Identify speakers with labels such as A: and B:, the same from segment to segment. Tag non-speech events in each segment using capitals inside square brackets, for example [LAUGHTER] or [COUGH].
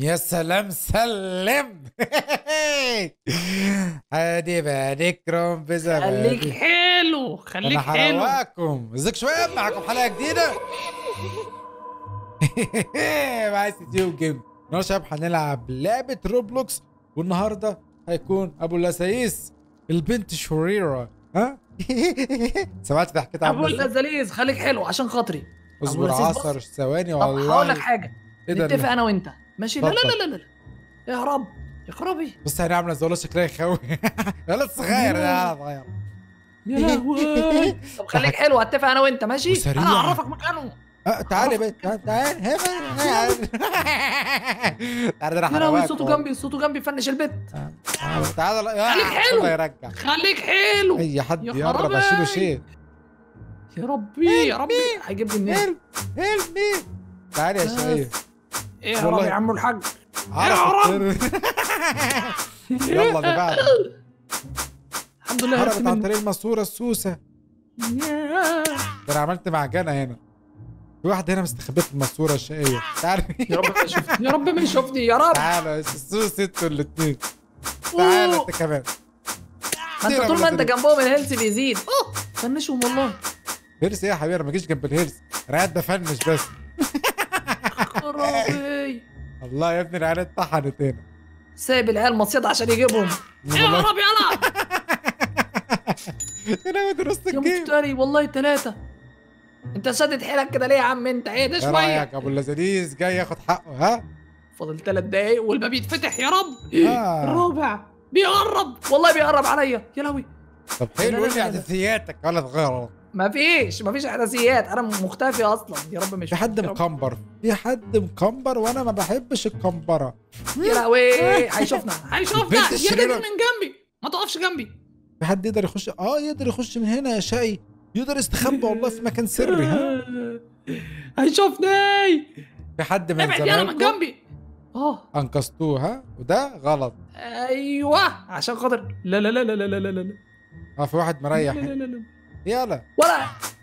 A: يا سلام سلم. [LAUGHS] ادي بنكرم
B: خليك
A: بزبادي
B: حلو خليك
A: أنا
B: حلو.
A: حرواكم ازيك شوية؟ معكم حلقة جديدة؟ [LAUGHS] مع يوتيوب game النهارده شباب هنلعب لعبة Roblox والنهاردة هيكون أبو اللذيذ البنت الشريره ها؟ [LAUGHS] سمعت ضحكت أبو؟
B: اللذيذ خليك حلو عشان خاطري.
A: أصبر
B: اللذيذ بص.
A: عشر ثواني
B: طب
A: والله.
B: هقول لك
A: حاجة. ده؟
B: نتفق أنا وأنت. ماشي. لا لا. لا لا لا. يا رب يا خرابي
A: بص أنا عامله زوله شكلها يخوي. [LAUGHS] ولد صغير يا صغير.
B: يا لهوي. [LAUGHS] طب خليك حلو هتفق أنا وأنت ماشي؟
A: وسريع.
B: أنا أعرفك مكانه.
A: تعالي بقى تعالي تعالي ده أنا
B: صوته. جنبي صوته جنبي فنش البيت.
A: تعالى تعالى يا
B: خليك حلو.
A: الله يرجع
B: خليك حلو.
A: أي حد
B: يا
A: يقرب. أشيله شيء.
B: يا ربي يا ربي. هيجيب لي منين
A: هيلب مي تعالي يا
B: بس. إيه يا
A: والله.
B: يا عم الحاج.
A: الطير. يلا اللي بعده
B: الحمد لله
A: هربت عن طريق الماسوره
B: السوسة.
A: ده أنا عملت معجنه هنا. في واحد هنا مستخبية في الماسوره الشقية. تعالي
B: يا رب ما يشوفني يا رب ما يشوفني يا رب.
A: تعالى السوس أنتوا الاثنين تعالى. انت كمان.
B: ما انت طول ما انت جنبهم ال health بيزيد. أوه. فنشهم والله.
A: health إيه يا حبيبي؟ أنا ما جيش جنب ال health أنا قاعد بفنش بس. [LAUGHS] الله يا ابني العيال اتطحنت هنا.
B: سايب العيال مصيدة عشان يجيبهم. يا [LAUGHS]
A: والله.
B: رب يلا.
A: أنا ودرست
B: يا
A: ال game.
B: مفتري والله ثلاثة انت شدت حيلك كده ليه يا عم؟ انت إيه ده
A: إيه
B: شوية.
A: رايك أبو اللذيذ جاي ياخد حقه ها؟
B: فاضل ثلاث دقايق والباب يتفتح يا رب.
A: آه.
B: الرابع بيقرب. والله بيقرب عليا. يا لهوي.
A: طب حلو قول لي. احداثياتك ولا تغير
B: ما فيش ما فيش أحداثيات. أنا مختفي أصلا. يا رب مش
A: في حد مكمبر. في حد مكمبر وأنا ما بحبش الكمبرة.
B: يا لهوي. هيشوفنا هيشوفنا [LAUGHS] يا من جنبي. ما تقفش جنبي.
A: في حد يقدر يخش؟ آه يقدر يخش من هنا يا شقي. يقدر يستخبى والله في مكان سري ها؟ [LAUGHS]
B: هيشوفني
A: في حد من
B: زمان ابعد من جنبي.
A: آه. ها؟ وده غلط.
B: أيوه. عشان خاطر لا لا لا لا لا لا لا.
A: آه في واحد مريح.
B: لا لا لا لا.
A: يلا.
B: ولا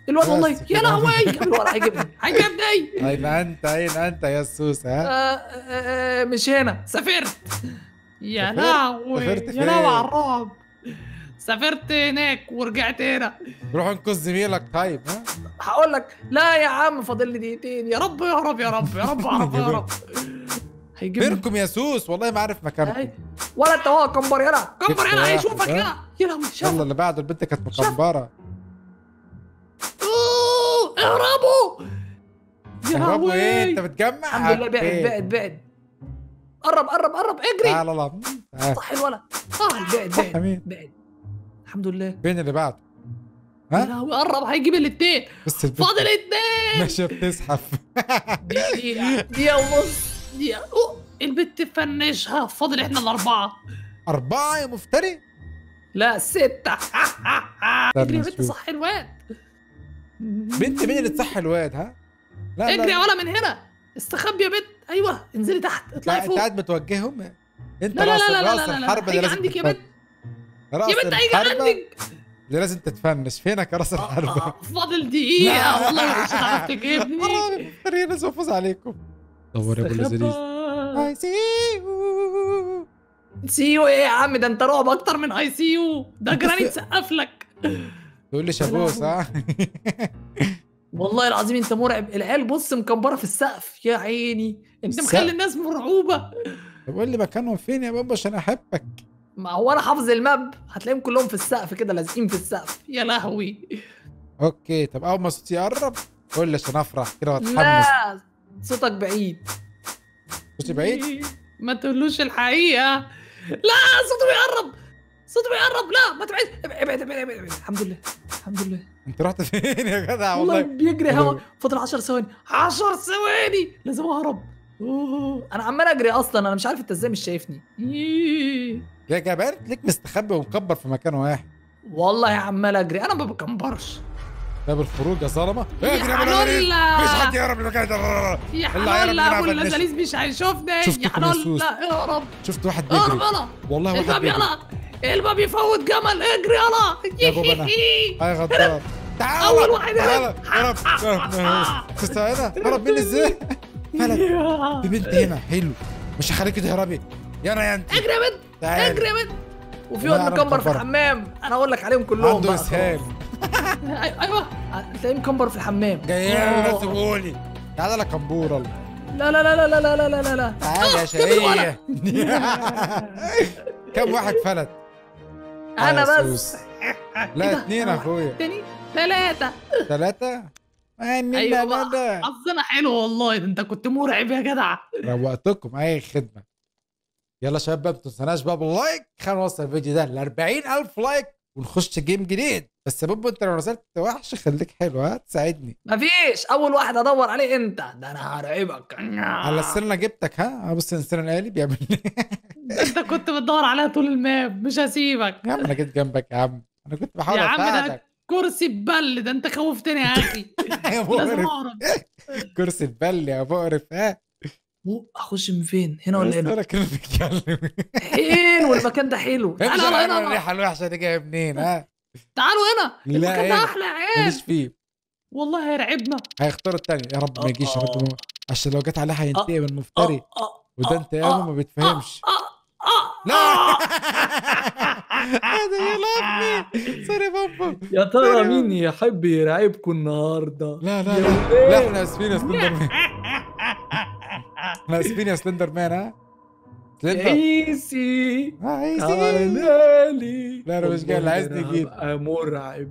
B: الواد والله. يا لهوي. الواد هيجيبني هيجيبني
A: اين أنت أين أنت يا السوس
B: آه،
A: ها؟
B: آه، آه، مش هنا. سافرت. يا؟ لهوي. يا؟ لهوي على الرعب. سافرت هناك ورجعت هنا.
A: روح انقذ زميلك. طيب ها؟
B: هقول لك لا يا عم فاضل لي دقيقتين. يا رب يا رب يا رب يا رب يا رب هيجيبني
A: فينكم يا سوس؟ والله ما عارف مكانكم.
B: ولا انت هو كمبر يلا كمبر يلا هيشوفك؟ يلا يا لهوي
A: يلا اللي بعده البنت كانت مكمبره
B: اهربوا! يا
A: هربوا إيه؟ انت بتجمع
B: الحمد لله بعد. بعد بعد. قرب قرب قرب اجري!
A: تعال الله تعال
B: صح الولد. آه بعد
A: صح
B: بعد
A: مين
B: بعد. الحمد لله.
A: فين اللي بعده
B: يا
A: ها؟
B: قرب هيجيب الاثنين
A: بس
B: فاضل اثنين
A: ماشية بتزحف.
B: دقيقة دقيقة ونص دقيقة البت فنشها فاضل إحنا الأربعة.
A: أربعة يا مفتري؟
B: لا ستة. [LAUGHS] اجري يا بنت. صح الواد.
A: بنت مين اللي تصحي الواد ها؟ لا
B: اجري يا
A: لا.
B: ولا من هنا. استخبي يا بنت. أيوه انزلي تحت
A: لا
B: اطلعي
A: انت
B: فوق
A: قاعد بتوجههم انت
B: لا لا لا لا لا لا لا.
A: اللي لازم
B: عندك يا. بنت. يا بنت هيجي
A: الحربة
B: عندك.
A: اللي لازم تتفنش. فينك يا راس الحربة [LAUGHS]
B: فاضل دقيقة. والله مش هتعرف تجيبني
A: والله لازم أفوز عليكم. دور يا أبو اللذيذ
B: استخبى.
A: I see you
B: see you إيه يا عم؟ ده أنت رعب أكتر من I see you ده جراني تسقف لك. [LAUGHS]
A: تقول لي شابوس ها [LAUGHS]
B: والله العظيم انت مرعب. العيال بص مكبره في السقف. يا عيني. انت؟ مخلي الناس مرعوبة.
A: طب قول لي مكانهم فين يا بابا عشان أحبك.
B: ما هو أنا حافظ ال map. هتلاقيهم كلهم في السقف كده لازقين في السقف. يا لهوي.
A: okay. طب أول ما صوتي يقرب قول لي عشان أفرح كده وأتحمس.
B: لا صوتك بعيد.
A: صوتي بعيد؟
B: ما تقولوش الحقيقة. لا صوته بيقرب. صوته بيقرب لا ما تبعد. ابعد ابعد ابعد ابعد الحمد لله الحمد لله.
A: انت رحت فين يا جدع؟
B: والله
A: والله.
B: بيجري
A: والله.
B: هوا. فاضل 10 ثواني. 10 ثواني! لازم اهرب. أنا عمال اجري أصلا أنا مش عارف انت إزاي مش شايفني. إيه.
A: يا جبان ليك مستخبي ومكبر في مكان واحد.
B: والله عمال اجري. أنا ما بكمبرش
A: باب الخروج يا ظلمه
B: يا
A: يا
B: حلولا.
A: مفيش حد يهرب من المكان ده.
B: يا
A: منها أبو.
B: اللذيذ مش هيشوفني.
A: شفتكم
B: يا
A: يا.
B: لا اهرب.
A: شفت واحد
B: اهرب
A: بيجري.
B: يلا.
A: والله واحد بيجري.
B: الباب يفوت جمل اجري يلا
A: يا بابا أنا. هاي غدار. تعال.
B: أول واحد هرب.
A: هرب هرب. [LAUGHS] مني إزاي؟ [LAUGHS] فلت في بنت هنا حلو. مش هخليكي تهربي. يلا يا انت
B: اجري يا بنت. اجري يا بنت. وفي واد
A: أنا
B: مكمبر في. الحمام. أنا أقول لك عليهم كلهم
A: عنده.
B: إسهال. [LAUGHS] أيوه. تلاقيه مكمبر في الحمام.
A: جاي
B: أوه.
A: لي سيبوني تعالى لا كمبوره
B: لا لا لا لا لا لا لا لا لا.
A: تعالى يا. شقية كم واحد فلت؟ أنا
B: بس
A: سوس. لا؟ اتنين يا اخويا
B: تاني ثلاثة
A: ثلاثة أيوه
B: بقى حظنا حلو والله انت كنت مرعب يا جدع.
A: روقتكم اي خدمة يلا يا شباب ما تنسوناش بقى بال like خلينا نوصل الفيديو ده ل 40000 like ونخش game جديد. بس يا بوب انت لو نزلت وحش خليك حلو ها تساعدني.
B: مفيش. أول واحد أدور عليه أنت. ده أنا هرعبك.
A: على السنة أنا جبتك ها؟ بص الانسان الالي بيعمل
B: أنت كنت بتدور عليها طول ال map. مش هسيبك.
A: يا عم أنا جيت جنبك يا عم. أنا كنت بحاول
B: يا عم ده كرسي ببل ده أنت خوفتني يا أخي. [LAUGHS]
A: يا مقرف كرسي البل يا مقرف ها؟
B: مو- اخش من فين؟ هنا ولا هنا؟
A: أنا كده بتكلم
B: حلو المكان ده حلو. [LAUGHS] تعالوا
A: أنا
B: هنا. هنا
A: الريحة الوحشة دي جاية منين ها؟
B: تعالوا هنا.
A: لا،
B: المكان
A: هنا.
B: ده أحلى يا
A: ماليش فيه.
B: والله هيرعبنا
A: هيختاروا التاني. يا رب ما يجيش يا رب. ما- عشان لو جت عليه هينتقم من المفتري
B: آه، آه،
A: وده
B: آه،
A: انتقامه
B: آه،
A: ما بيتفهمش
B: آه، آه،
A: لا.
B: آه. [LAUGHS]
A: هذا يلعبني sorry بابا.
B: يا ترى مين يحب يرعبكم النهارده؟
A: لا لا لا. لا إحنا آسفين يا سلندر [LAUGHS] مان [LAUGHS] إحنا يا سلندر مان ها؟
B: عيسي. تعالى
A: لا، أنا مش جاي، اللي عايزني يجيب.
B: مرعب.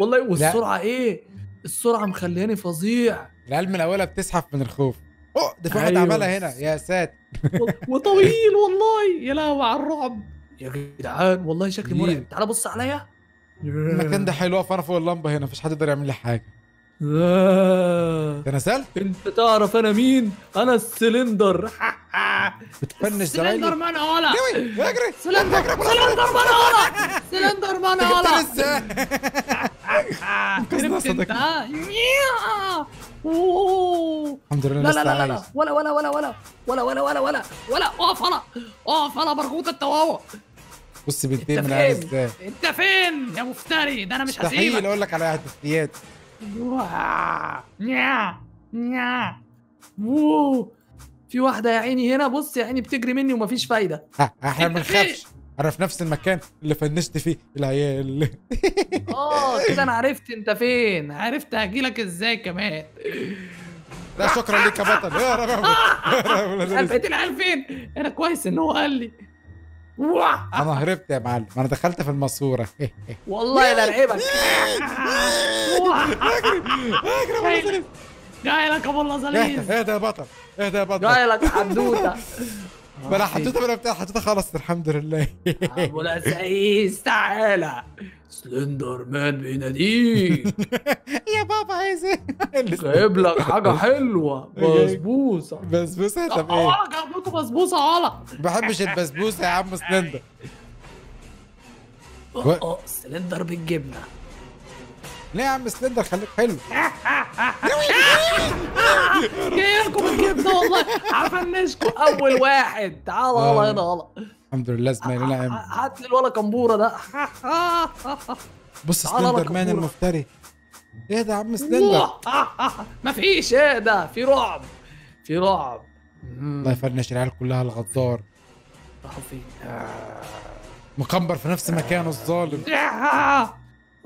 B: والله والسرعة إيه؟ السرعة مخلياني فظيع.
A: العلم الاولى بتزحف من الخوف. أوه ده في واحد
B: أيوة.
A: عملها هنا. يا ساتر.
B: وطويل والله. يا لهوي على الرعب. يا جدعان والله شكلي. مرعب. تعال بص عليا.
A: المكان ده حلو أقف أنا فوق اللمبة هنا. مفيش حد يقدر يعمل لي حاجة.
B: آه.
A: انت نزلت
B: أنت تعرف أنا مين؟ أنا السلندر. [LAUGHS]
A: بتفنش
B: سلندر
A: زمايلي
B: مان ولا.
A: أجري. أجري
B: سلندر سلندر مان ولا. سلندر مان
A: أنت
B: ولا.
A: لسه؟
B: عرفت أنت.
A: صدق.
B: ها ياه. أوه.
A: الحمد لله
B: لا لا لا لا. ولا ولا ولا ولا. ولا ولا ولا ولا. ولا أقف هلا أقف هلا برغوت التواوع
A: بص
B: أنت
A: بنتين من إزاي
B: أنت فين يا مفتري؟ ده أنا مش
A: مستحيل
B: هسيبك.
A: أقول لك على احداثيات
B: في واحدة يا عيني هنا بص يا عيني بتجري مني ومفيش فايدة.
A: ها إحنا ما؟ بنخافش. أنا في نفس المكان اللي فنشت فيه العيال. [LAUGHS]
B: آه كده أنا عرفت أنت فين. عرفت هجيلك إزاي كمان.
A: لا شكرا ليك يا بطل.
B: عارف [LAUGHS] بقيت العيال فين؟ أنا كويس إن هو قال لي.
A: أنا هربت يا معلم. أنا دخلت في الماسورة. [LAUGHS]
B: والله لا العبك
A: اجري
B: جاي لك أبو اللزاليز
A: اهدى اهدى يا بطل؟ اهدى يا بطل؟
B: جاي لك حدوته [LAUGHS]
A: بلا حطيتها بلا بتاع حطيتها خلاص الحمد لله.
B: ابو اللذيذ [LAUGHS] تعالى. سلندر مان بيناديك [LAUGHS]
A: يا بابا عايز إيه
B: جايب لك حاجة حلوة. [LAUGHS] بسبوسة.
A: بسبوسة؟ طب إيه؟
B: آه جايب لكم بسبوسة ولا
A: ما بحبش البسبوسة يا عم سلندر.
B: آه سلندر بالجبنة.
A: ليه يا عم سلندر خليك حلو؟
B: جاي لكم الجبنه والله؟ هفنشكم أول واحد. تعال يلا هنا يلا
A: الحمد لله زمايلي نعم
B: هات لي الولا كمبورة ده.
A: بص سلندر مان. المفتري. إيه ده يا عم سلندر [LAUGHS]
B: مفيش إيه ده؟ في رعب في رعب.
A: الله يفنش العيال كلها الغدار
B: راحوا فين؟
A: مكمبر في نفس مكانه الظالم. [LAUGHS]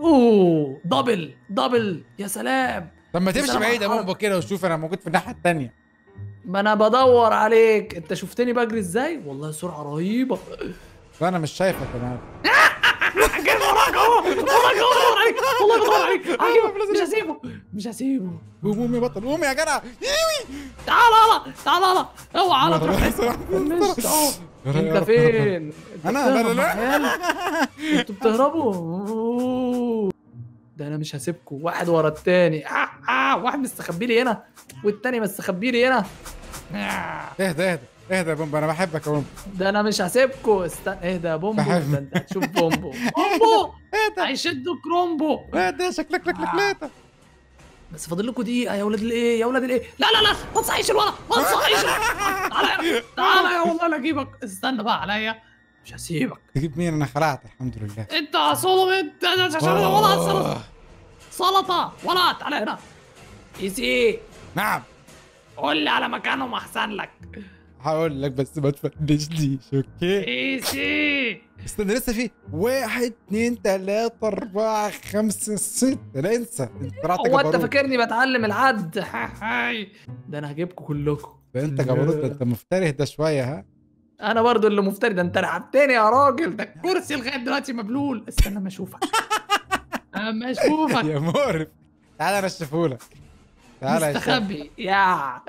B: أوه double double يا سلام.
A: طب ما تمشي بعيد. بومبو كده وشوف أنا موجود في الناحية التانية.
B: ما أنا بدور عليك. أنت شفتني بجري إزاي؟ والله سرعة رهيبة.
A: فانا مش شايفك معلم
B: جاي وراك اهو وراك اهو بدور عليك والله بدور عليك مش هسيبه مش هسيبه
A: قوم يا بطل قوم يا جدع
B: تعال يلا تعال يلا اوعى على تروح انت فين؟ عيال؟ أنتوا بتهربوا. ده أنا مش هسيبكم واحد ورا التاني آه آه واحد مستخبي لي هنا والتاني مستخبي لي هنا آه.
A: اهدى اهدى اهدى يا بومبو أنا بحبك يا بومبو
B: ده أنا مش هسيبكم استنى إيه ده بومبو
A: بحب-
B: ده انت هتشوف بومبو. بومبو! [LAUGHS]
A: اهدى.
B: هيشدوا كرومبو.
A: اهدى شكلك لك لك
B: بس فاضل لكم دقيقة يا ولاد الايه يا ولاد الايه. لا لا لا ما تصحيش الولد ما تصحيش تعالى تعالى يا والله لا اجيبك. استنى بقى عليا. مش هسيبك.
A: تجيب مين؟ أنا خلعت الحمد لله.
B: انت يا صولم انت ولا سلطة سلطة ولا تعالى هنا. easy
A: نعم.
B: قول لي على مكانهم أحسن لك.
A: هقول لك بس ما تفنشنيش okay؟
B: easy.
A: استنى لسه في واحد اتنين تلاتة أربعة خمسة ستة. لا انسى. انت طلعت
B: هو انت فاكرني بتعلم العد. [LAUGHS] هاي ده أنا هجيبكم كلكم.
A: ده انت جبروت ده انت مفتري ده شوية ها؟
B: أنا برضو اللي مفتري ده انت رعبتني يا راجل. ده الكرسي لغاية دلوقتي مبلول. استنى ما أشوفك. [LAUGHS] أما أشوفك.
A: يا مقرف تعالى انشفهولك تعالى يا شباب.
B: مستخبي. يا.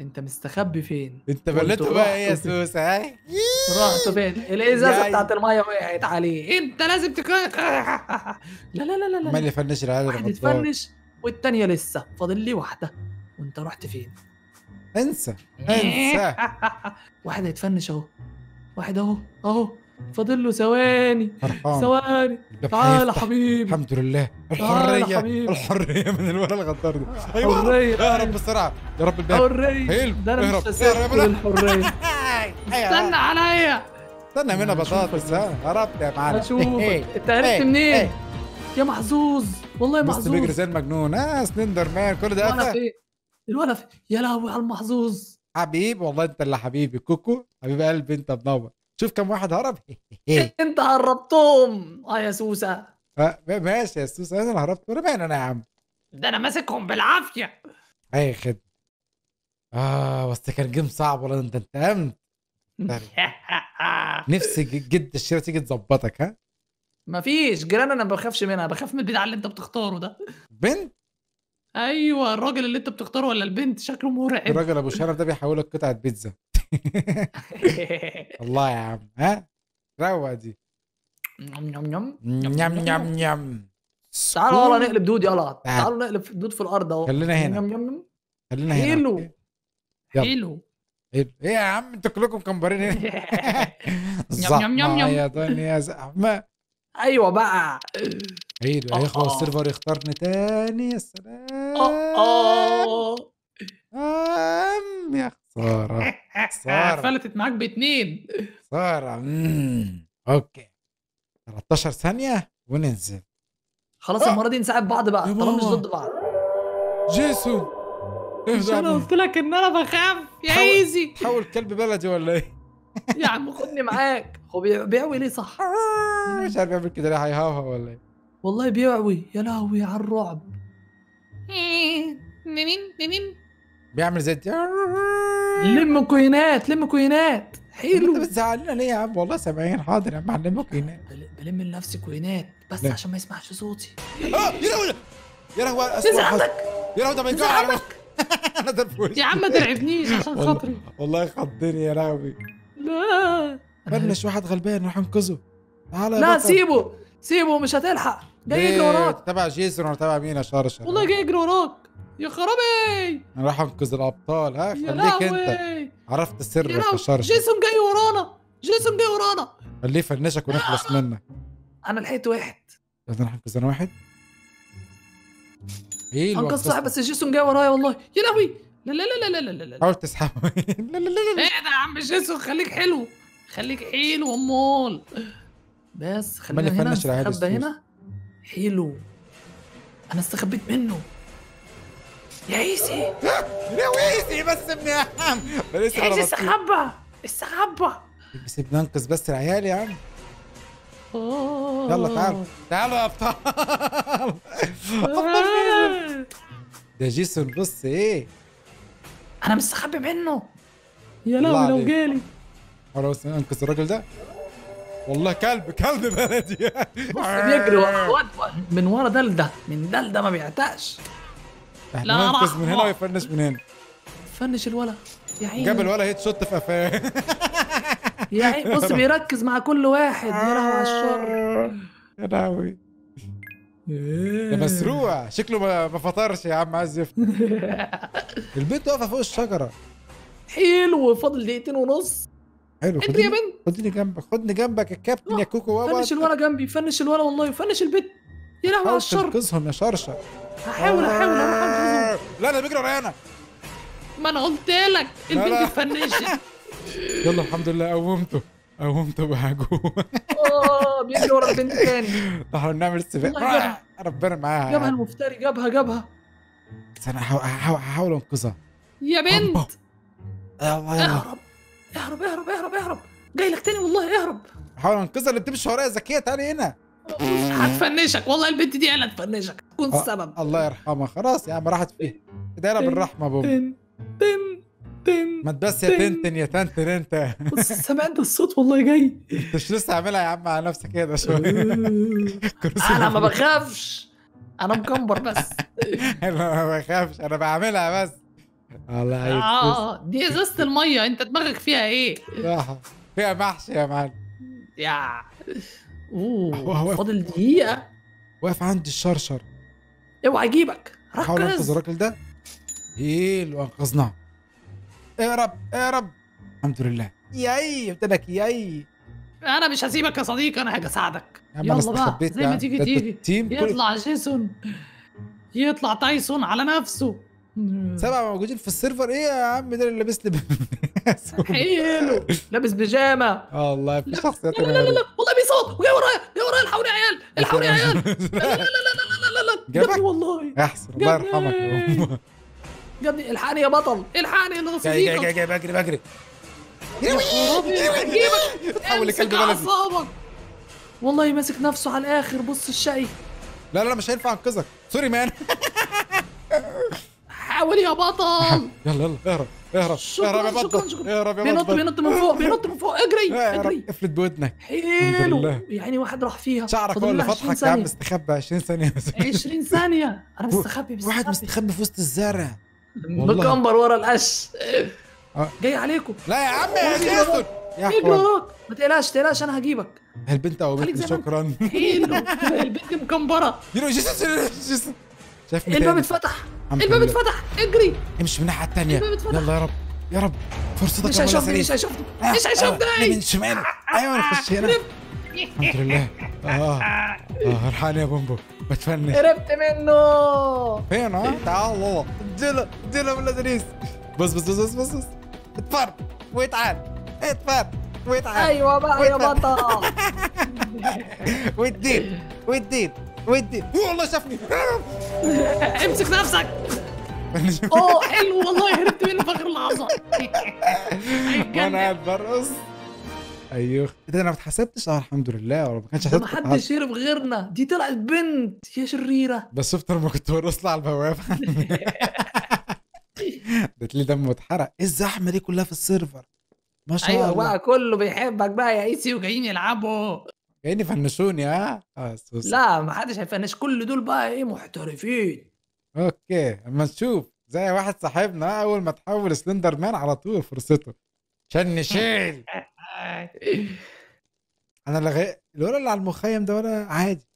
B: انت مستخبي فين؟
A: انت
B: قلت
A: بقى إيه يا ها؟
B: رحت فين؟
A: الإزازة
B: بتاعت المية وقعت عليه. انت لازم تك [LAUGHS] لا لا لا لا
A: عمال
B: لا
A: يفنش العيال
B: واحد
A: الغدار
B: تفنش والتانية لسه. فاضل لي واحدة. وانت رحت فين؟
A: انسى انسى. [LAUGHS]
B: واحد هيتفنش اهو. واحد اهو اهو. فاضل له ثواني. ثواني. تعال. حبيبي.
A: الحمد لله.
B: حبيبي.
A: الحرية من الولد الغدار ده. أيوه.
B: حرية.
A: اهرب بسرعة. يا رب الباب. حلو.
B: ده
A: أنا.
B: مش هسيبكم
A: يا
B: للحرية [LAUGHS] استنى عليا.
A: استنى منها بطاطس. ها. هربت يا معلم.
B: أشوفك. أنت عرفت
A: إيه.
B: منين؟
A: إيه.
B: يا محظوظ. والله
A: بص بيجري
B: محظوظ
A: زي المجنون. آه Slender Man. كل ده
B: الولد فين؟ الولد؟ يا لهوي على المحظوظ.
A: حبيب والله انت اللي حبيبي. كوكو. حبيب قلبي انت منور. شوف كم واحد هرب. [LAUGHS]
B: انت هربتهم. آه يا سوسة.
A: آه، ماشي يا سوس أنا اللي هربت. مين أنا يا عم.
B: ده أنا ماسكهم بالعافية.
A: أي خدمة. آه بس كان جيم صعب والله. أنت انتقمت. [LAUGHS] نفسي ج- جد الشيرة تيجي تظبطك ها؟
B: مفيش. جيران أنا ما بخافش منها. بخاف من البتاع اللي أنت بتختاره ده.
A: بنت؟
B: أيوه الراجل اللي أنت بتختاره ولا البنت؟ شكله مرعب.
A: الراجل أبو شنب ده بيحولك قطعة بيتزا. [LAUGHS] الله يا عم ها؟ روق دي.
B: نم نم نم
A: نيم نيم نيم
B: تعالوا يلا نقلب دود يلا.
A: تعال.
B: تعالوا نقلب دود في الأرض أهو.
A: خلينا هنا.
B: نم نم نم.
A: خلينا هنا.
B: حلو. حلو.
A: إيه يا عم أنتوا كلكم مكمبرين هنا. [LAUGHS]
B: نم نم
A: زحمة
B: نم.
A: يا دنيا زحمة.
B: أيوه بقى.
A: عيد
B: آه،
A: هيخلص
B: آه.
A: ال server يختارني تاني يا سلام.
B: آه
A: آم، يا خسارة خسارة.
B: فلتت معاك باتنين.
A: مم. okay. 13 ثانية وننزل.
B: خلاص
A: آه.
B: المرة دي نساعد بعض بقى. طالما مش. ضد بعض.
A: جيسون
B: مش أنا
A: يا
B: قلت لك إن أنا بخاف. يا
A: حاول-
B: ايزي
A: تحول كلب بلدي ولا إيه؟
B: يا عم خدني معاك. هو بي- بيعوي ليه صح؟
A: مش عارف يعمل كده. ليه هيهوهو ولا إيه؟
B: والله بيعوي. يا لهوي على الرعب.
A: بيعمل زي
B: لم كوينات لم كوينات
A: انت
B: حلو.
A: بتزعلنا ليه يا عم؟ والله سامعين حاضر يا عم هنا
B: بل- بلم لنفسي كوينات بس
A: لا.
B: عشان ما يسمعش صوتي.
A: آه يا لهوي! يا لهوي اسمع
B: عندك
A: يا لهوي ده ما
B: نزل
A: ينفع
B: عندك [LAUGHS]
A: أنا وشي
B: يا عم ما ترعبنيش عشان
A: والله-
B: خاطري.
A: والله خضني يا لهوي.
B: لا.
A: بلش واحد غلبان راح انقذه. تعالى
B: لا. سيبه. سيبه مش هتلحق. جاي يجري؟ وراك
A: تبع جيسون ولا تبع مين يا شرشر؟
B: والله جاي يجري وراك يا خرابي!
A: أنا راح أنقذ الأبطال ها؟ خليك
B: أنت.
A: عرفت السر شرشر
B: جيسون جاي ورانا! جيسون جاي ورانا!
A: خليه يفنشك ونخلص منك.
B: أنا لحقت واحد.
A: أنا راح أنقذ أنا واحد؟ إيه
B: أنقذ صاحب بس جيسون جاي ورايا والله. يا لهوي! لا لا لا لا لا لا لا
A: حاول تسحبه. [LAUGHS] لا لا لا لا
B: إيه ده يا عم جيسون خليك حلو. خليك حلو امال بس خلينا هنا نستخبى. هنا. حلو. أنا استخبيت منه. يا عيسي
A: يا ويسي بس ابن يا عم. ده لسه
B: يا عيسي
A: على بطيء.
B: استخبى استخبى
A: بس بننقذ بس العيال يا عم. يلا تعال. تعالوا يا أبطال. [LAUGHS]
B: أبطال.
A: ده جيسون بص إيه؟
B: أنا مستخبي منه. يا لهوي لو. جالي.
A: خلاص أنقذ الراجل ده. والله كلب كلب بلدي.
B: بص بيجري من ورا دلدة من دلدة ما بيعتقش. لا
A: ننقذ من هنا. ويفنش من هنا.
B: فنش الولا. يا عيني.
A: جاب الولا headshot في قفاه. [LAUGHS]
B: يا عيني بص بيركز مع كل واحد. يا لهوي على الشر.
A: يا لهوي. ده مسروع شكله ما فطرش يا عم عايز يفطر. [LAUGHS] البنت واقفة فوق الشجرة.
B: حلو فاضل دقيقتين ونص.
A: حلو
B: اجري يا
A: خدني
B: بنت.
A: خدني جنبك خدني جنبك يا كابتن يا كوكو
B: فنش الولا جنبي فنش الولا والله فنش البيت. يا لهوي على
A: حاول
B: الشر
A: تنقذهم يا شرشر
B: هحاول هحاول أروح انقذهم
A: لا أنا بيجري ورانا
B: ما أنا قلت لك
A: لا.
B: البنت فنشت [LAUGHS]
A: يلا الحمد لله قومته. قومته بهجوم
B: آه بيجري ورا البنت [LAUGHS] تاني.
A: إحنا نعمل سباق. ربنا معاها.
B: جابها. المفتري جابها جابها.
A: بس أنا هحاول أنقذها.
B: يا بنت. اهرب اهرب اهرب اهرب اهرب. جاي لك تاني والله اهرب.
A: بحاول أنقذها اللي بتمشي ورايا ذكية تعالي هنا.
B: هتفنشك. والله البنت دي اللي هتفنشك. تكون
A: آه.
B: السبب
A: الله يرحمها. خلاص يا عم راحت فيه ادعي بالرحمة بوم
B: تن تن تن
A: ما تبس يا تنتن يا تنتن انت.
B: بص سمعت الصوت والله جاي.
A: انت مش لسه عاملها يا عم على نفسك كده شوية. [LAUGHS]
B: أنا ما بخافش. أنا مكمبر بس. [LAUGHS]
A: أنا ما بخافش. أنا بعملها بس. الله يعيش
B: آه دي إزازة المية. أنت دماغك فيها إيه؟
A: راحه فيها محشي يا معلم.
B: يا. أوه فاضل دقيقة.
A: واقف عندي الشرشر.
B: اوعى يجيبك.
A: حاول أنقذ
B: ركز.
A: الراجل ده. heal وأنقذناه. اهرب اهرب الحمد لله. ياي قلت لك ياي.
B: أنا مش هسيبك يا صديقي أنا هاجي
A: أساعدك.
B: يلا بقى زي ما
A: عم.
B: تيجي تيجي. يطلع جيسون. يطلع تايسون على نفسه.
A: سبعه موجودين في ال server. إيه يا عم ده اللي لابس لي [LAUGHS]
B: حلو لابس بيجامة.
A: آه والله في شخصيات
B: لا لا لا لا. والله بيصوت وجاي ورايا جاي ورايا الحقوني يا عيال الحقوني يا [LAUGHS] عيال. لا لا لا لا لا لا؟ جابني والله.
A: احسن الله يرحمك يا. أم.
B: جابني الحقني يا بطل الحقني أنا
A: جاي جاي جاي جاي بجري بجري. تحول لكلب بلدي.
B: والله ماسك نفسه على الآخر بص الشقي.
A: لا لا مش هينفع أنقذك. sorry man.
B: حاول يا بطل. [LAUGHS]
A: يلا يلا اهرب. اهرب اهرب يا بطل. اهرب يا
B: بينط
A: بطل.
B: بينط من فوق بينط من فوق. اجري اجري.
A: افلت بودنك.
B: حلو
A: لله.
B: يعني واحد راح فيها.
A: شعرك هو اللي
B: له 20
A: فضحك يا عم. استخبى 20 ثانية
B: 20 ثانية. أنا مستخبي
A: واحد
B: مستخبي
A: في وسط الزرع.
B: مكمبر ورا القش
A: آه.
B: جاي عليكم.
A: لا يا عم يا جيسون يا
B: اجري وراك ما تقلقش تقلقش أنا هجيبك.
A: البنت قومتني. شكرا.
B: البنت مكمبره
A: جيسون جيسون شايفني
B: الباب. اتفتح. الباب
A: لله.
B: اتفتح. اجري.
A: امشي من
B: الباب اتفتح.
A: يلا يا رب. يا رب. فرصتك
B: مش هيشوفني مش. هيشوفني.
A: آه،
B: مش
A: آه،
B: هيشوفني.
A: من شمال أيوه نخش هنا. الحمد لله. آه آه الحقني يا بومبو. بتفنش
B: هربت منه.
A: فين ها؟ تعال والله. اديله اديله من الازريس بص بص بص بص بص بص. اتفر. واتعال اتفر. واتعال
B: أيوه بقى يا بطل. [LAUGHS]
A: والدين والدين. والدين والله شافني. [LAUGHS]
B: امسك نفسك. [LAUGHS] أوه حلو والله هربت منه في آخر لحظة. [LAUGHS]
A: وأنا قاعد برقص. أيوه. ده أنا ما اتحسبتش آه الحمد لله. ما كانش
B: ده ما حدش يهرب غيرنا. دي طلعت بنت يا شريرة.
A: بس شفت لما كنت برقص على البوابه قلت لي دمه اتحرق إيه الزحمة دي كلها في السيرفر؟ ما شاء
B: أيوه
A: الله.
B: بقى كله بيحبك بقى يا إيسي وجايين يلعبوا.
A: جايين يفنشوني ها سوس.
B: لا ما حدش هيفنش. كل دول بقى إيه محترفين.
A: okay أما نشوف. زي واحد صاحبنا أول ما تحول Slender Man على طول فرصته. عشان نشيل [LAUGHS] أنا لغي الولد اللي على المخيم ده ولا عادي.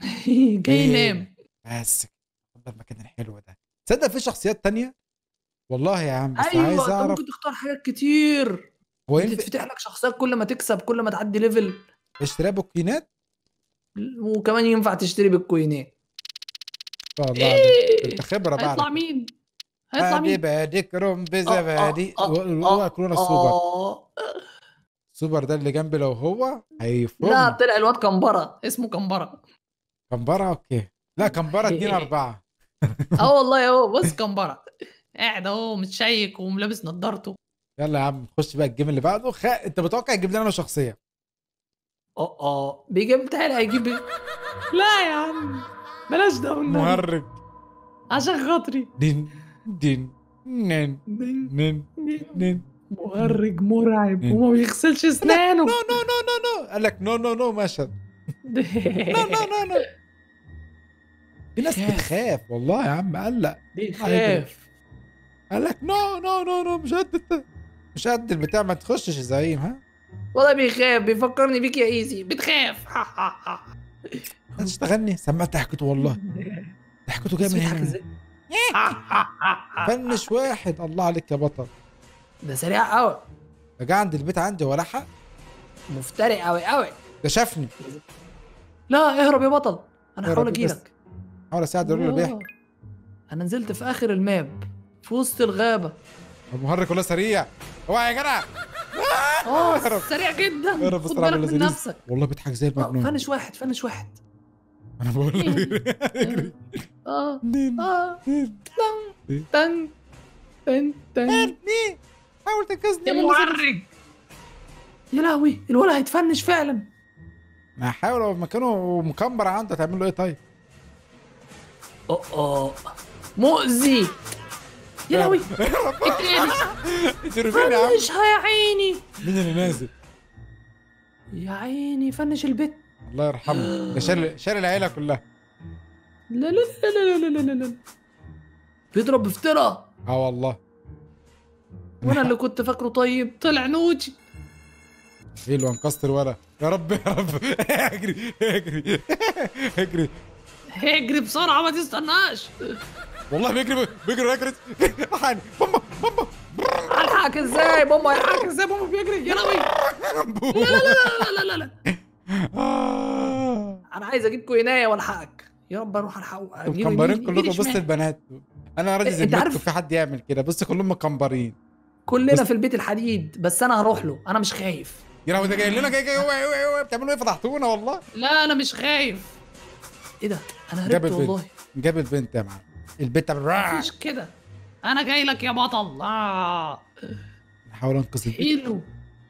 A: [LAUGHS]
B: جاي
A: إيه.
B: ينام.
A: بس المكان الحلو ده. تصدق في شخصيات تانية؟ والله يا عم بس
B: أيوه
A: عايز أعرف.
B: ممكن تختار حاجات كتير.
A: هو ينفع
B: تتفتح لك شخصيات كل ما تكسب كل ما تعدي level
A: اشتري بكوينات
B: وكمان ينفع تشتري بالكوينات.
A: والله
B: إيه.
A: انت خبرة بقى
B: هيطلع مين؟ هيطلع مين؟
A: باديك رم بزبادي
B: آه، آه،
A: وهو كلنا السوبر.
B: آه.
A: السوبر ده اللي جنبي لو هو هيفرم
B: لا طلع الواد كمبرة. اسمه كمبرة.
A: كمبرة؟ okay. لا كمبرة اتنين [LAUGHS] أربعة.
B: آه والله اهو بص كمبرة. قاعد اهو متشيك وملابس نضارته.
A: يلا يا عم نخش بقى ال game اللي بعده. خ... انت متوقع يجيب لنا أنا شخصية؟
B: آه آه. بيجيب بتاعي هيجيب لا يا عم بلاش ده والنبي.
A: مهرج.
B: عشان خاطري.
A: دين دين نين نين نين.
B: مهرج مرعب. وما بيغسلش اسنانه.
A: no no no no no قال لك no no no مش قد. no no no no في ناس. بتخاف. والله يا عم قلق
B: بيخاف.
A: قال لك no no no no مش قد مش قد البتاع. ما تخشش يا زعيم ها؟
B: والله بيخاف بيفكرني بيك يا إيزي. بتخاف. [LAUGHS]
A: لا تشتغلني. سمعت ضحكته والله. ضحكته جاية من هنا؟ [LAUGHS] فنش واحد. الله عليك يا بطل.
B: ده سريع قوي
A: ده جه عند البيت عندي ولا حق
B: مفتري قوي قوي
A: ده شافني.
B: لا اهرب يا بطل.
A: أنا
B: هحاول. أجيلك.
A: حاول أساعد الراجل اللي بيحكي.
B: أنا نزلت في آخر الماب. في وسط الغابة.
A: المهرج ولا سريع. أوعى يا جدع. [LAUGHS]
B: سريع جدا.
A: اهرب
B: خد بالك من. نفسك.
A: والله بيضحك زي
B: آه،
A: المجنون.
B: فنش واحد فنش واحد. [LAUGHS]
A: أنا بقول لك [LAUGHS] أجري.
B: آه.
A: آه.
B: تن تن تن تن.
A: ارمي حاول تنقذني.
B: يا مهرج يا لهوي الولد هيتفنش فعلا.
A: ما حاول هو مكانه مكمبر عنده. تعمل له إيه طيب؟
B: آه آه مؤذي. يا لهوي. فنشها [LAUGHS] يا عيني.
A: مين اللي نازل؟
B: يا عيني فنش البيت.
A: الله يرحمه. ده شال [GASPS] شال العيلة كلها.
B: لا لا لا لا لا لا لا بيضرب بفترة.
A: آه والله.
B: وأنا اللي كنت فاكره طيب. طلع naughty.
A: إيه لو انقذت الورق يا رب يا رب. [LAUGHS] اجري اجري اجري.
B: اجري بسرعة ما تستناش.
A: والله بيجري بيجري اجري [LAUGHS] الحقني بومبا بومبا
B: الحقك إزاي؟ بومبا الحقك إزاي بومبا بيجري؟ يا لهوي. لا لا لا لا لا لا [LAUGHS]
A: آه.
B: أنا عايز أجيب كوينايه وألحقك. يا رب أروح ألحقه.
A: مكمبرين كلكم بص. البنات. أنا راضي ذمتكم
B: عارف-
A: في حد يعمل كده. بص كلهم مكمبرين
B: كلنا في البيت الحديد بس أنا هروح له. أنا مش خايف.
A: يا لهوي ده جاي لنا جاي جاي اوعي اوعي اوعي بتعملوا إيه؟ فضحتونا والله.
B: لا أنا مش خايف. إيه ده؟
A: أنا
B: هربت والله.
A: جاب البنت يا معلم. البنت عمل
B: مفيش كده. أنا جاي لك يا بطل. آه.
A: نحاول أنقذ البنت
B: حلو.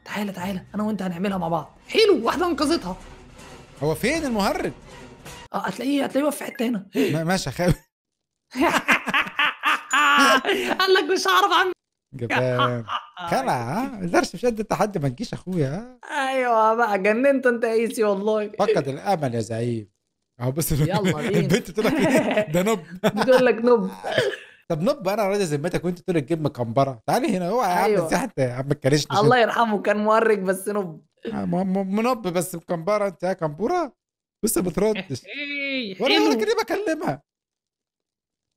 B: تعالى تعالى. أنا وأنت هنعملها مع بعض. حلو. واحدة أنقذتها.
A: هو فين المهرج؟
B: آه هتلاقيه هتلاقيه واقف في حتة هنا.
A: ما- ماشي خاوي [LAUGHS]
B: قال لك مش هعرف اعمل
A: جبان. خلع ها ما تقدرش مش قد التحدي ما تجيش أخويا ها
B: أيوه بقى جننت أنت يا إيسي والله.
A: فقد الأمل يا زعيم. أهو بص
B: يلا. [LAUGHS]
A: البنت تقول لك إيه؟ ده نب. [LAUGHS]
B: بتقول لك نب.
A: طب نب أنا راضي ذمتك وانت تقول الجيب مكمبره تعالي هنا أوعى يا عم
B: أيوة.
A: حتى يا عم كرشني
B: الله يرحمه كان مورج بس نب.
A: منب بس مكمبره أنت يا كمبورة؟ ما بتردش [LAUGHS]
B: إيه، وأنا.
A: كده بكلمها؟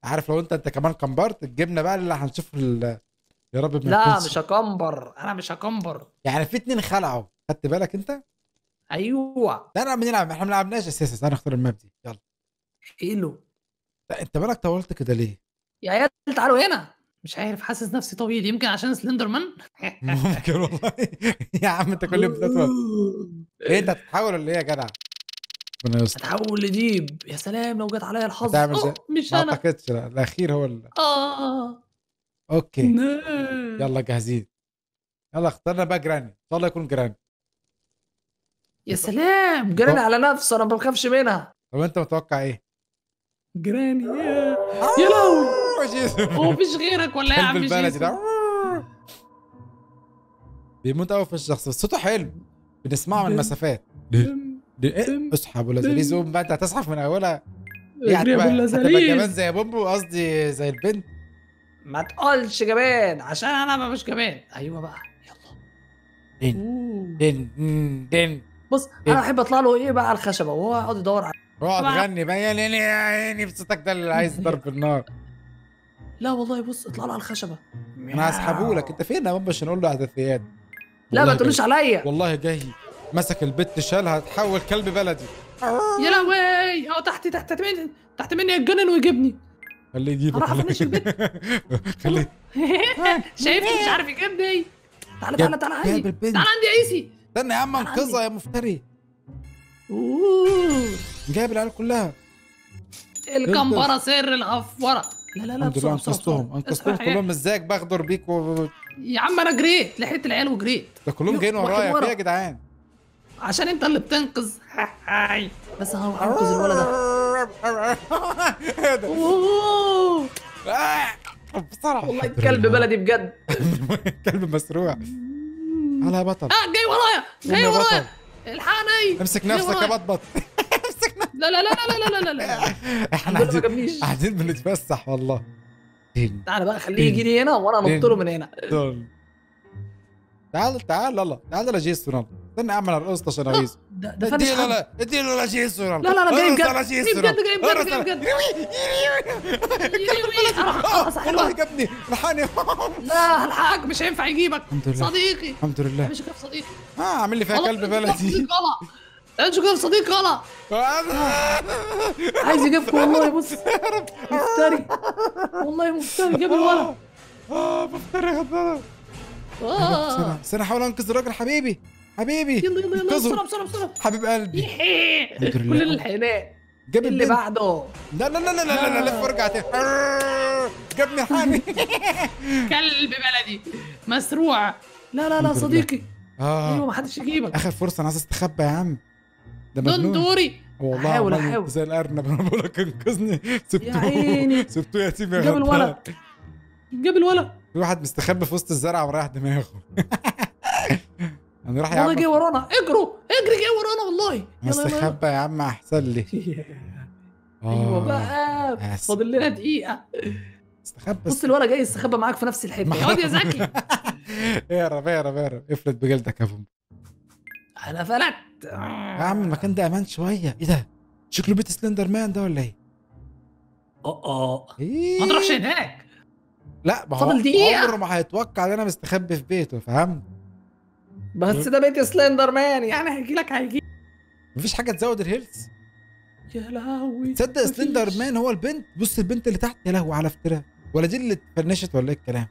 A: عارف لو أنت أنت كمان كمبرت الجبنة بقى اللي هنشوف يا رب ما
B: لا مش هكمبر. أنا مش هكمبر.
A: يعني في اتنين خلعوا. خدت بالك أنت؟
B: أيوه.
A: تعالى بنلعب إحنا ما لعبناش أساسا. تعالى نختار ال map دي يلا
B: حلو
A: لا، أنت مالك طولت كده ليه؟
B: يا عيال تعالوا هنا. مش عارف حاسس نفسي طويل. يمكن عشان سلندر مان
A: ممكن والله. [LAUGHS] يا عم أنت كل يوم بتطول. [LAUGHS] إيه أنت هتتحول ولا إيه يا جدع؟
B: هتحول لديب. يا سلام لو جت عليا الحظ. مش
A: ما
B: أنا.
A: أعتقدش. لا الأخير هو ال...
B: آه.
A: okay.
B: يلا
A: جاهزين. يلا اخترنا بقى جراني إن شاء الله يكون جراني
B: يا سلام جراني على نفسه أنا ما بخافش منها.
A: طب أنت متوقع إيه؟
B: جراني يا يا لهوي. هو مفيش غيرك ولا إيه يا عم جيسون؟
A: ده؟ بيموت قوي في الشخص صوته حلو. بنسمعه من. مسافات
B: دم.
A: اصحى أبو
B: دم.
A: قوم بقى أنت هتصحى من
B: أولها. أبو
A: هتبقى كمان زي بومبو قصدي زي البنت.
B: ما تقولش جبان عشان أنا ما مش جبان. أيوه بقى يلا.
A: دين مم، دين
B: بص
A: إيه؟
B: أنا أحب أطلع له إيه بقى على الخشبه وهو يقعد يدور على
A: اقعد. غني بقى يا عيني يا عيني في صوتك ده اللي عايز ضرب النار.
B: لا والله بص اطلع له على الخشبة.
A: أنا هسحبه لك. أنت فين يا بومبو عشان أقول له احداثيات
B: لا ما تقولوش. عليا.
A: والله جاي. مسك البت شالها تحول كلب بلدي.
B: يا لهوي! اهو تحت تحت تحت مني تحت مني يتجنن ويجيبني.
A: خليه يجيبك
B: هروح أفنش البت. [LAUGHS]
A: خليه. [LAUGHS]
B: شايفني؟ مش عارف يجيبني. تعالى تعالى تعالى عندي. تعالى عندي يا ايسي
A: استنى يا عم. انقذها يا مفتري. جايب العيال كلها
B: الكمبرة سر الأفورة لا لا لا
A: الحمد لله انقذتهم. انقذتهم كلهم ازيك بخضر بيك و...
B: يا عم أنا جريت لحقت العيال وجريت
A: ده كلهم جايين ورايا
B: ورا.
A: في إيه يا جدعان
B: عشان انت اللي بتنقذ هاي [LAUGHS] بس هروح انقذ الولد ده
A: إيه [LAUGHS]
B: أوه.
A: آه، بسرعة
B: والله كلب. بلدي بجد [LAUGHS]
A: كلب مسروع على بطل.
B: آه جاي ورايا جاي ورايا. الحقني
A: امسك نفسك يا بطبط [LAUGHS]
B: امسك نفسك. لا لا لا لا لا لا لا [LAUGHS] إحنا
A: قاعدين قاعدين بنتفسح والله. إيه.
B: تعال بقى خليه إيه. يجي لي هنا وأنا إيه. انط من هنا.
A: تعال تعال يلا. تعال يلا جيسون يلا استنى اعمل القسط عشان اغيظه
B: ده ده فنش
A: اديله. لا اديله لا يلا
B: لا لا لا جاي بجد جاي بجد جاي بجد جاي بجد
A: آه، والله. جابني لحقني
B: لا هلحقك مش هينفع يجيبك.
A: الحمد لله.
B: صديقي.
A: الحمد لله.
B: مش في صديقي.
A: آه عامل لي فيها كلب بلدي.
B: أنت كده في صديق غلط عايز يجيبكم والله بص. مفتري. والله مفتري جاب الولد
A: آه بفتري غدارة
B: آه.
A: استنى استنى أحاول أنقذ الراجل حبيبي. حبيبي.
B: يلا يلا يلا. بسرعة بسرعة بسرعة.
A: حبيب قلبي. [LAUGHS]
B: كل الحناء
A: جاب
B: اللي بعده.
A: لا لا لا لا لا لا لف وارجع تاني [LAUGHS] جابني حامي. [LAUGHS]
B: كلب بلدي. مسروع. لا لا لا صديقي. أيوه
A: آه
B: ما حدش يجيبك.
A: آخر فرصة أنا عايز أستخبى يا عم. ده
B: دون
A: مجنون.
B: دوري.
A: والله عمال
B: أحاول.
A: زي الارنب أنا بقول لك انقذني. سبتوه.
B: عيني.
A: سبتوه يتيم يا
B: جاب. الولد. جاب الولد.
A: في واحد مستخبي في وسط الزرع ورايح دماغه. أنا راح يا
B: والله جاي ورانا. اجروا اجري جاي ورانا والله.
A: استخبى يا عم أحسن لي. [LAUGHS]
B: أيوه
A: آه.
B: بقى. فاضل لنا دقيقة.
A: استخبى
B: بص الولد جاي يستخبى معاك في نفس الحتة. يقعد يا زكي. [LAUGHS]
A: اهرب اهرب اهرب افلت بجلدك يا بوم
B: أنا فلت.
A: يا عم المكان ده أمان شوية. إيه ده؟ شكله بيت سلندر مان ده ولا إيه؟
B: آه آه
A: إيه؟
B: ما تروحش هناك.
A: لا ما هو. عمره ما هيتوقع إن أنا مستخبي في بيته فهمت؟
B: بس ده بيت سلندر مان يعني هيجي لك هيجي
A: مفيش حاجة تزود ال health؟
B: يا لهوي.
A: تصدق. سلندر مان هو البنت؟ بص البنت اللي تحت يا لهوي على افتراء. ولا دي اللي اتفنشت ولا إيه الكلام؟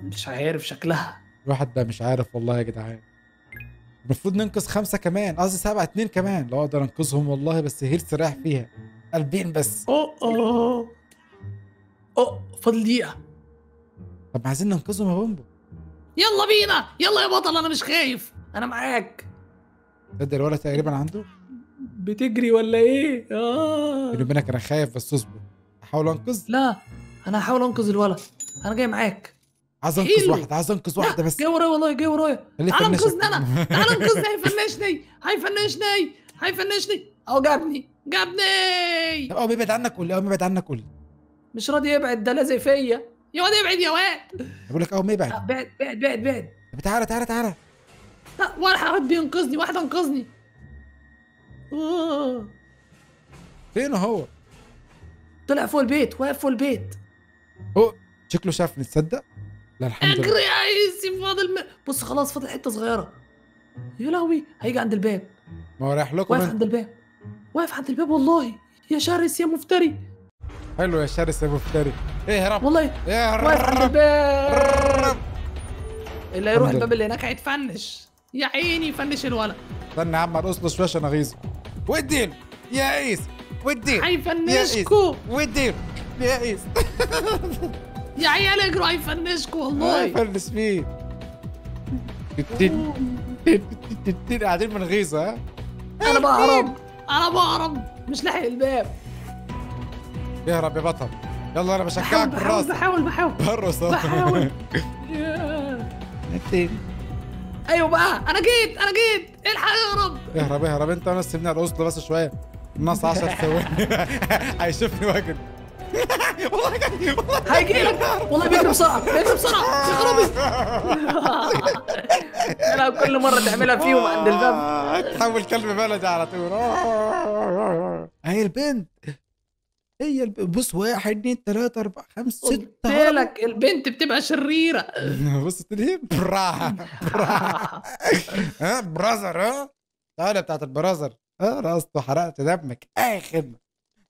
B: مش عارف شكلها.
A: الواحد ده مش عارف والله يا جدعان. المفروض ننقذ خمسة كمان قصدي سبعة اتنين كمان. لو أقدر أنقذهم والله بس health رايح فيها. قلبين بس.
B: أوه أوه أوه. فاضل دقيقة.
A: طب عايزين ننقذهم يا بومبو.
B: يلا بينا يلا يا بطل أنا مش خايف. أنا معاك.
A: تصدق الولد تقريبا عنده؟
B: بتجري ولا إيه؟ آه.
A: بيني وبينك أنا خايف بس اصبر. أحاول أنقذ؟
B: لا أنا هحاول أنقذ الولد. أنا جاي معاك.
A: عايز
B: أنقذ.
A: واحدة عايز أنقذ واحدة بس.
B: جاي ورايا والله جاي ورايا. تعال. أنقذني أنا. تعال أنقذني هيفنشني هيفنشني هيفنشني. أهو جابني جابني.
A: طب قوم ابعد عنك قول لي قوم ابعد عنك قول لي.
B: مش راضي يبعد ده لازق فيا. يا واد ابعد يا واد
A: بقول لك قوم ابعد
B: آه، بعد بعد بعد بعد.
A: طب تعالى تعالى تعالى
B: لا واحد بينقذني واحد أنقذني.
A: فين هو؟
B: طلع فوق البيت واقف فوق البيت.
A: هو شكله شافني تصدق؟ لا الحمد لله.
B: اجري يا عيسي فاضل م... بص خلاص فاضل حتة صغيرة. يا لهوي هيجي عند الباب.
A: ما هو رايح لكم
B: واقف. عند الباب. واقف عند الباب والله. يا شرس يا مفتري.
A: حلو يا شرس يا مفتري. اهرب
B: والله
A: اهرب
B: الباب اللي هيروح الباب اللي هناك هيتفنش. يا عيني فنش الولد.
A: استنى يا عم أرقص له شوية عشان أغيظه. والدين يا عيس. والدين
B: هيفنشكوا
A: والدين يا عيس. [LAUGHS]
B: يا عيال اجروا هيفنشكوا والله.
A: فيه التين- التين قاعدين من غيظه ها؟
B: أنا بهرب أنا بهرب مش لاحق الباب.
A: اهرب يا بطل. يلا أنا بشجعك
B: بحاول
A: بالراس.
B: بحاول بحاول.
A: برص
B: بحاول. [LAUGHS]
A: التين.
B: أيوه بقى. أنا جيت أنا جيت. الحق اهرب
A: اهرب اهرب. أنت وأنا سيبني ارقص له بس شوية. النص 10 ثواني. [LAUGHS] هيشوفني واجد. [LAUGHS] والله
B: هيجي لك. والله بيجري بسرعة. بيجري بسرعة. يا خرابي. أنا كل مرة تعملها فيهم عند الباب.
A: تحول كلب بلدي على طول. آه. هي البنت. هي بص واحد اتنين تلاتة أربعة خمسة
B: قلت
A: سته
B: لك البنت بتبقى شريرة. [LAUGHS]
A: بص تدري برا برا ها برازر ها؟ تعالى بتاعت البرازر ها رقصت وحرقت دمك. اي خدمه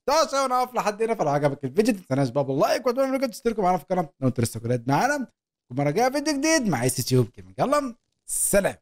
A: ده عشان أنا اقف لحد هنا فلو عجبك الفيديو ما تنساش بقى بال like واتمنى انكم تشتركوا معانا في القناة. لو أنتوا لسه جداد معانا. ومره جاية فيديو جديد مع إس يوب جيمنج. يلا سلام.